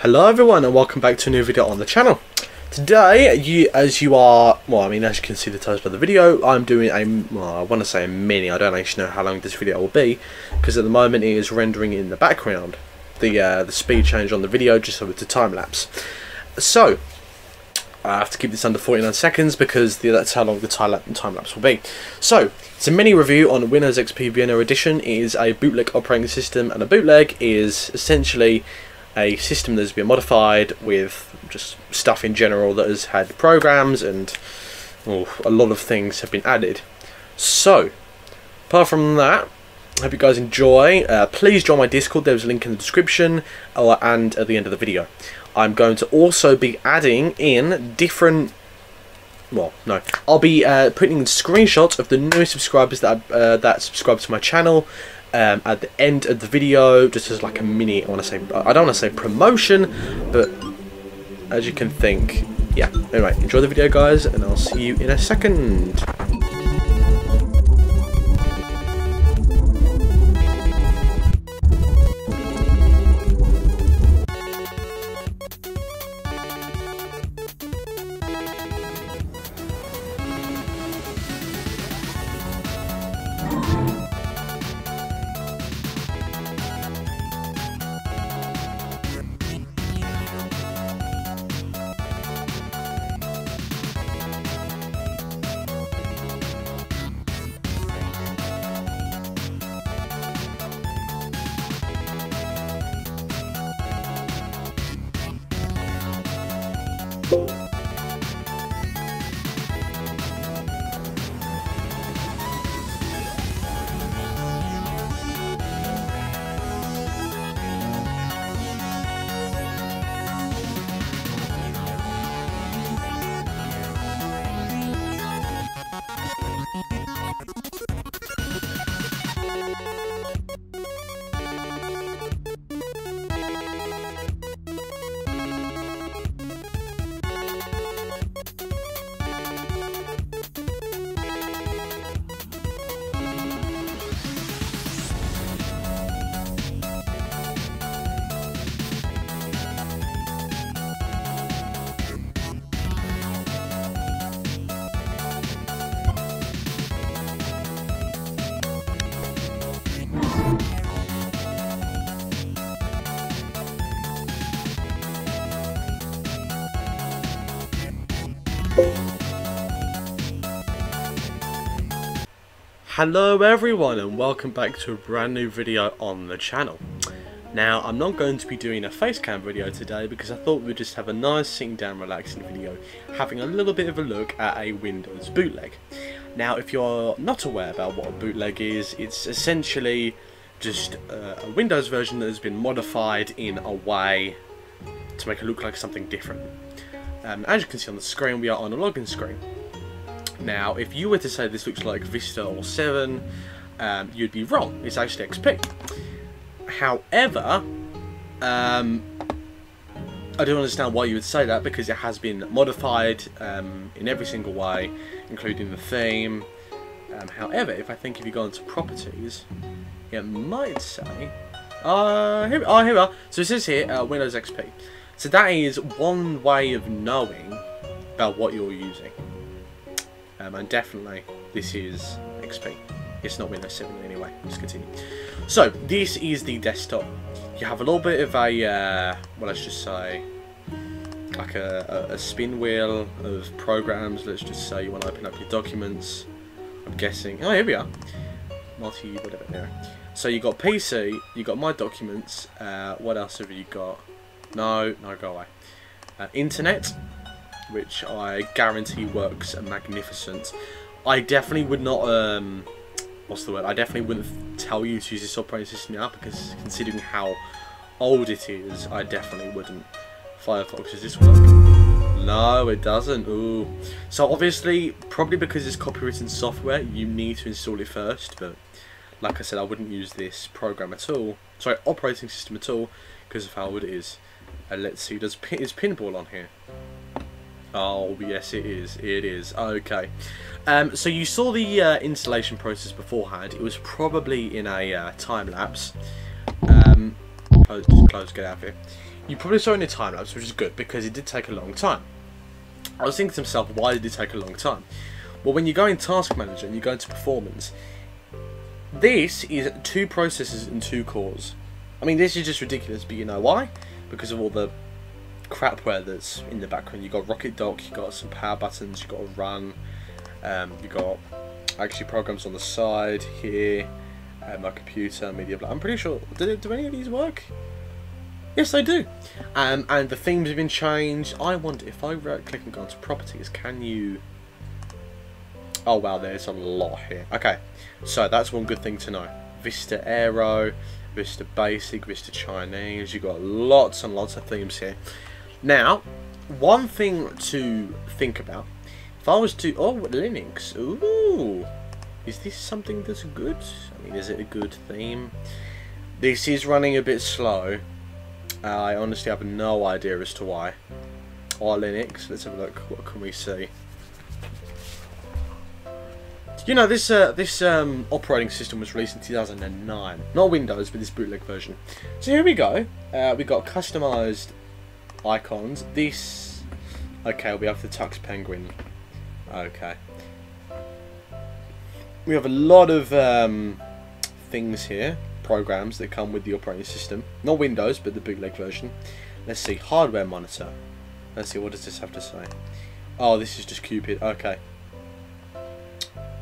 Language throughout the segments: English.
Hello everyone and welcome back to a new video on the channel. Today, you, as you are, well I mean as you can see the title of the video, I'm doing a, well I want to say a mini, I don't actually know how long this video will be, because at the moment it is rendering in the background, the, uh, the speed change on the video just so it's a time lapse. So, I have to keep this under 49 seconds because the, that's how long the time, time lapse will be. So, it's a mini review on Windows XP Vienna Edition. It is a bootleg operating system, and a bootleg is essentially a system that has been modified with just stuff in general that has had programs and well, a lot of things have been added. So, apart from that, I hope you guys enjoy. Uh, please join my Discord, there's a link in the description uh, and at the end of the video. I'm going to also be adding in different well, no. I'll be uh, putting screenshots of the new subscribers that uh, that subscribe to my channel um, at the end of the video, just as like a mini. I want to say I don't want to say promotion, but as you can think, yeah. Anyway, enjoy the video, guys, and I'll see you in a second. Hello everyone and welcome back to a brand new video on the channel. Now I'm not going to be doing a facecam video today because I thought we'd just have a nice sitting down relaxing video having a little bit of a look at a Windows bootleg. Now if you're not aware about what a bootleg is, it's essentially just uh, a Windows version that has been modified in a way to make it look like something different. Um, as you can see on the screen we are on a login screen. Now, if you were to say this looks like Vista or 7, um, you'd be wrong. It's actually XP. However, um, I don't understand why you would say that because it has been modified um, in every single way, including the theme. Um, however, if I think if you go into properties, it might say, uh, here, oh, here we are. So it says here, uh, Windows XP. So that is one way of knowing about what you're using. Um, and definitely this is XP. It's not Windows 7 anyway. Let's continue. So this is the desktop. You have a little bit of a, uh, well let's just say, like a, a, a spin wheel of programs. Let's just say you want to open up your documents. I'm guessing. Oh, here we are. Multi, whatever. There. So you got PC. You got my documents. Uh, what else have you got? No, no, go away. Uh, internet which I guarantee works magnificent. I definitely would not, um, what's the word, I definitely wouldn't tell you to use this operating system now because considering how old it is, I definitely wouldn't. Firefox, does this work? No, it doesn't. Ooh. So obviously, probably because it's copywritten software, you need to install it first, but like I said, I wouldn't use this program at all. Sorry, operating system at all, because of how old it is. Uh, let's see, does is pinball on here? Oh, yes it is. It is. Okay. Um, so you saw the uh, installation process beforehand. It was probably in a uh, time lapse. Um, close, close, get out of here. you probably saw in the time lapse, which is good because it did take a long time. I was thinking to myself, why did it take a long time? Well, when you go in Task Manager and you go into Performance, this is two processors and two cores. I mean, this is just ridiculous, but you know why? Because of all the crapware that's in the background. You've got Rocket Dock, you've got some power buttons, you've got a run, um, you got actually programs on the side here, uh, my computer, media. I'm pretty sure. Do, do any of these work? Yes, they do. Um, and the themes have been changed. I wonder if I right click and go into properties, can you... Oh wow, there's a lot here. Okay, so that's one good thing to know. Vista Aero, Vista Basic, Vista Chinese. You've got lots and lots of themes here. Now, one thing to think about. If I was to... Oh, Linux. Ooh. Is this something that's good? I mean, is it a good theme? This is running a bit slow. Uh, I honestly have no idea as to why. Or Linux. Let's have a look. What can we see? You know, this uh, this um, operating system was released in 2009. Not Windows, but this bootleg version. So here we go. Uh, we got customized icons. This... Okay, we have the Tux Penguin. Okay. We have a lot of um, things here programs that come with the operating system. Not Windows, but the bootleg version. Let's see, hardware monitor. Let's see, what does this have to say? Oh, this is just Cupid. Okay.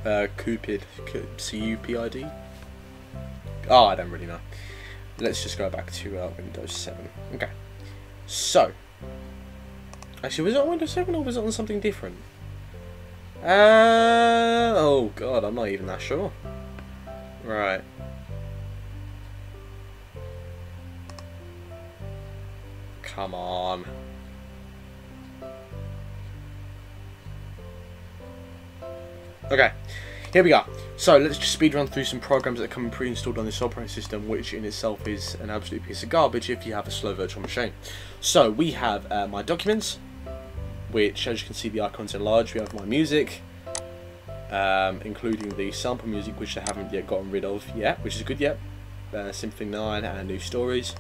Uh, Cupid. C-U-P-I-D? Oh, I don't really know. Let's just go back to uh, Windows 7. Okay. So. Actually, was it on Windows 7 or was it on something different? Uh, oh god, I'm not even that sure. Right. Come on. Okay, here we go. So let's just speed run through some programs that come pre-installed on this operating system, which in itself is an absolute piece of garbage if you have a slow virtual machine. So we have uh, my documents, which as you can see the icons are large. We have my music, um, including the sample music, which I haven't yet gotten rid of yet, which is good yet. Uh, Symphony 9 and new stories.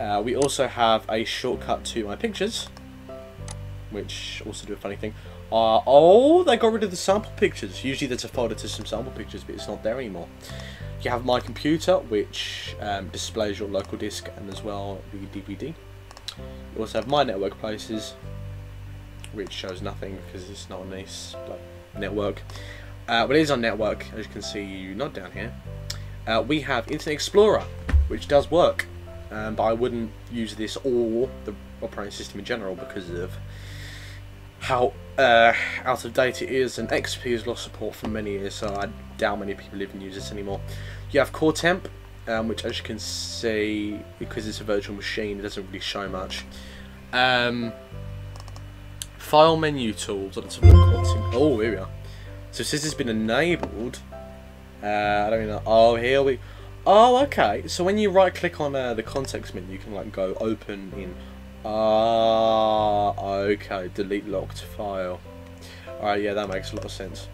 Uh, we also have a shortcut to my pictures, which also do a funny thing. Uh, oh, they got rid of the sample pictures. Usually there's a folder to some sample pictures, but it's not there anymore. You have my computer, which um, displays your local disk and as well the DVD. You also have my network places, which shows nothing because it's not on this network. Uh, but it is on network, as you can see, not down here. Uh, we have Internet Explorer, which does work um, but I wouldn't use this or the operating system in general because of how uh, out of date it is and XP has lost support for many years so I doubt many people even use this anymore. You have Core Temp um, which as you can see because it's a virtual machine it doesn't really show much. Um, file menu tools, Oh here we are. So since it's been enabled uh, I don't know, oh here we Oh, okay. So when you right click on uh, the context menu, you can like go open in. Ah, okay. Delete locked file. Alright, yeah, that makes a lot of sense.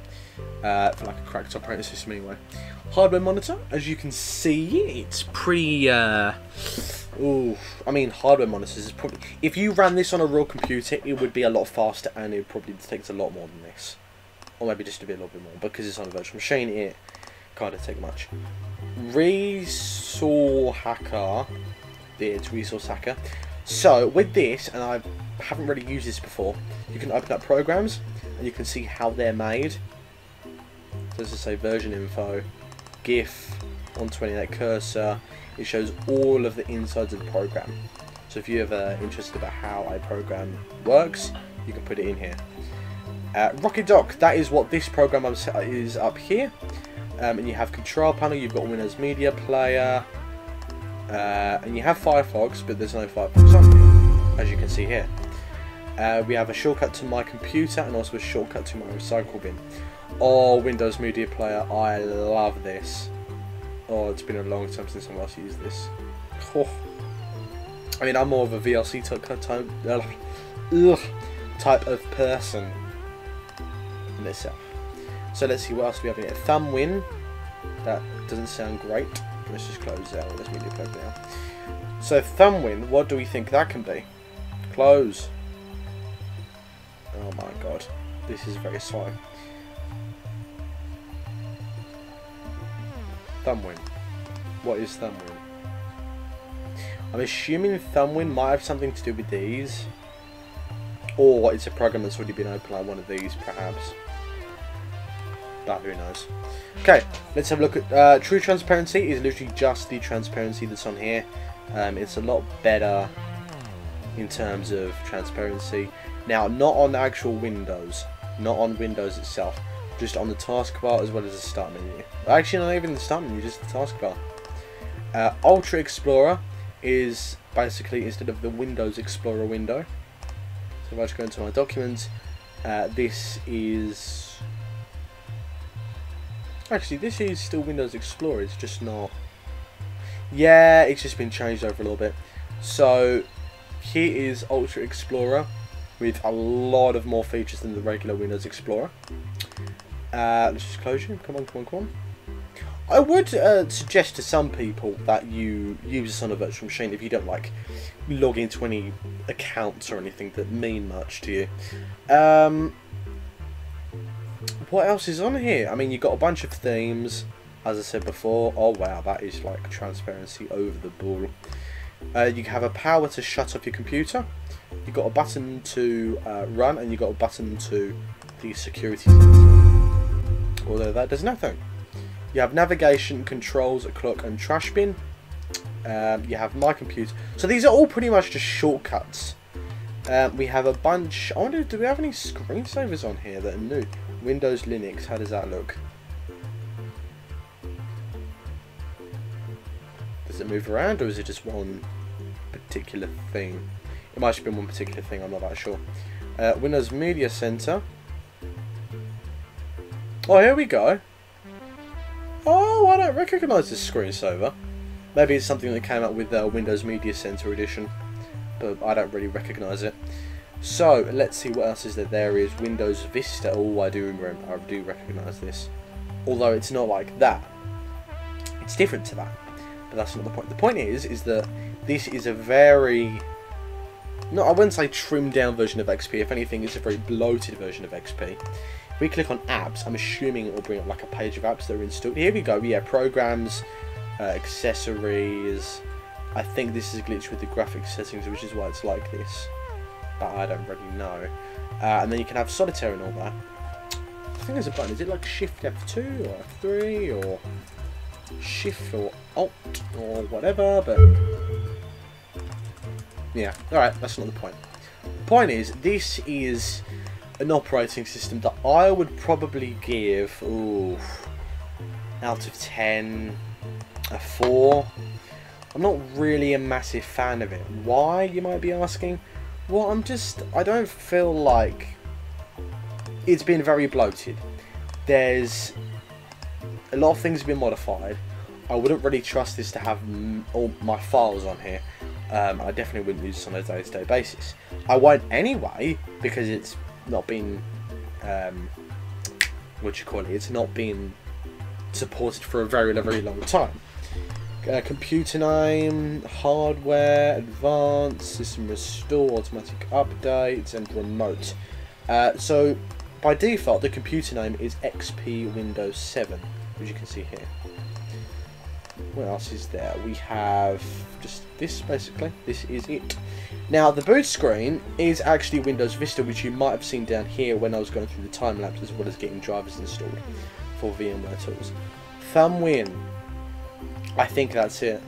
Uh, for like a cracked operating system anyway. Hardware monitor, as you can see, it's pretty. Uh, ooh, I mean, hardware monitors is probably. If you ran this on a real computer, it would be a lot faster, and it would probably takes a lot more than this, or maybe just a bit, a little bit more. Because it's on a virtual machine, it can't take much. Resource Hacker. It's Resource Hacker. So with this, and I haven't really used this before, you can open up programs and you can see how they're made. So this is say version info, GIF, 128 cursor. It shows all of the insides of the program. So if you're ever interested about how a program works, you can put it in here. Uh, Rocket Dock, that is what this program is up here. Um, and you have control panel, you've got Windows Media Player, uh, and you have Firefox, but there's no Firefox on here, as you can see here. Uh, we have a shortcut to my computer and also a shortcut to my recycle bin. Oh, Windows Media Player, I love this. Oh, it's been a long time since else used this. Oh. I mean, I'm more of a VLC type, type, type of person in itself. So let's see what else we have here. Thumbwin. That doesn't sound great. Let's just close that. Let's media plug now. So Thumbwin, what do we think that can be? Close. Oh my god, this is very slow. Thumbwin. What is Thumbwin? I'm assuming Thumbwin might have something to do with these. Or it's a program that's already been opened like one of these, perhaps. But who knows. Okay, let's have a look at... Uh, True Transparency is literally just the transparency that's on here. Um, it's a lot better in terms of transparency. Now, not on the actual Windows. Not on Windows itself. Just on the taskbar as well as the start menu. Actually, not even the start menu, just the taskbar. Uh, Ultra Explorer is basically instead of the Windows Explorer window. So if I just go into my documents, uh, this is actually this is still Windows Explorer. It's just not. Yeah, it's just been changed over a little bit. So here is Ultra Explorer with a lot of more features than the regular Windows Explorer. Uh, let's just close you. Come on, come on, come on. I would uh, suggest to some people that you use this on a virtual machine if you don't like log into any accounts or anything that mean much to you. Um, what else is on here? I mean, you've got a bunch of themes, as I said before. Oh wow, that is like transparency over the ball. Uh, you have a power to shut off your computer. You've got a button to uh, run, and you've got a button to the security Although that does nothing. You have navigation, controls, a clock, and trash bin. Um, you have my computer. So these are all pretty much just shortcuts. Um, we have a bunch. I wonder, do we have any screensavers on here that are new? Windows, Linux. How does that look? Does it move around, or is it just one particular thing? It might have been one particular thing. I'm not that sure. Uh, Windows Media Center. Oh, here we go. Oh, I don't recognise this screensaver. Maybe it's something that came out with the uh, Windows Media Center edition, but I don't really recognise it. So, let's see what else is there. There is Windows Vista. Oh, I do remember, I do recognise this. Although it's not like that. It's different to that. But that's not the point. The point is, is that this is a very... No, I wouldn't say trimmed down version of XP. If anything, it's a very bloated version of XP. If we click on apps, I'm assuming it will bring up like a page of apps that are installed. Here we go, yeah, programs, uh, accessories. I think this is a glitch with the graphics settings, which is why it's like this. But I don't really know. Uh, and then you can have solitaire and all that. I think there's a button. Is it like Shift F2 or F3 or Shift or Alt or whatever? But yeah, all right. That's not the point. The point is, this is an operating system that I would probably give ooh, out of 10 a 4 I'm not really a massive fan of it why you might be asking well I'm just I don't feel like it's been very bloated there's a lot of things have been modified I wouldn't really trust this to have all my files on here um, I definitely wouldn't use this on a day-to-day -day basis I won't anyway because it's not been um, what you call it. It's not been supported for a very very long time. Uh, computer name, hardware, advanced, system restore, automatic updates, and remote. Uh, so by default, the computer name is XP Windows 7, as you can see here. What else is there? We have just this basically. This is it. Now, the boot screen is actually Windows Vista, which you might have seen down here when I was going through the time lapse as well as getting drivers installed for VMware tools. Thumbwin. I think that's it.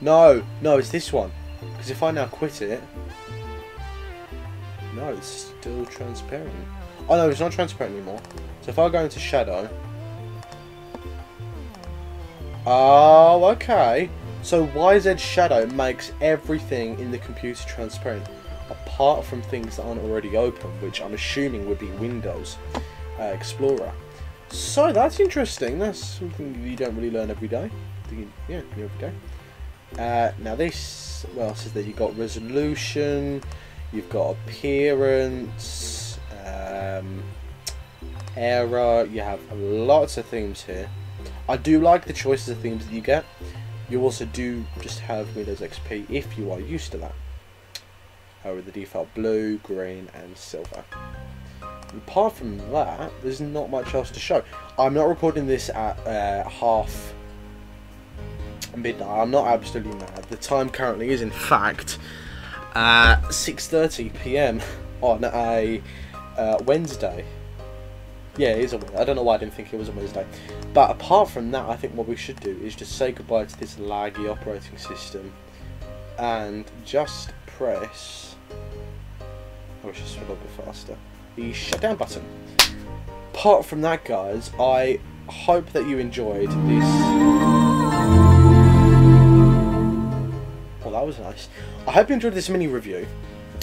No, no, it's this one. Because if I now quit it... No, it's still transparent. Oh no, it's not transparent anymore. So if I go into shadow... Oh, okay. So YZ Shadow makes everything in the computer transparent, apart from things that aren't already open, which I'm assuming would be Windows uh, Explorer. So that's interesting. That's something you don't really learn every day. Yeah, every day. Uh, now this, else is there? You've got resolution, you've got appearance, um, error. You have lots of themes here. I do like the choices of themes that you get. You also do just have Windows XP if you are used to that. With the default blue, green, and silver. Apart from that, there's not much else to show. I'm not recording this at uh, half midnight. I'm not absolutely mad. The time currently is, in fact, uh, 6:30 p.m. on a uh, Wednesday. Yeah, it is a Wednesday. I don't know why I didn't think it was a Wednesday. But apart from that, I think what we should do is just say goodbye to this laggy operating system and just press. I wish I was a little bit faster. The shutdown button. Apart from that, guys, I hope that you enjoyed this. Well, that was nice. I hope you enjoyed this mini review.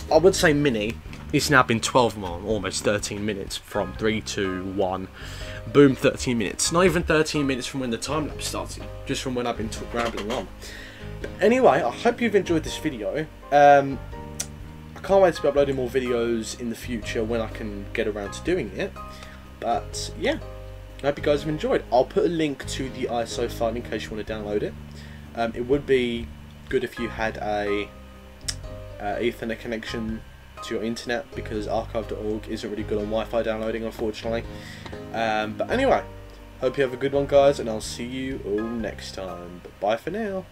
I would say mini. It's now been 12 more, almost 13 minutes from 3 to 1. Boom, 13 minutes. Not even 13 minutes from when the time lapse started, just from when I've been rambling on. But anyway, I hope you've enjoyed this video. Um, can't wait to be uploading more videos in the future when I can get around to doing it. But yeah, I hope you guys have enjoyed. I'll put a link to the ISO file in case you want to download it. Um, it would be good if you had a uh, Ethernet connection to your internet because archive.org isn't really good on Wi-Fi downloading, unfortunately. Um, but anyway, hope you have a good one, guys, and I'll see you all next time. But bye for now.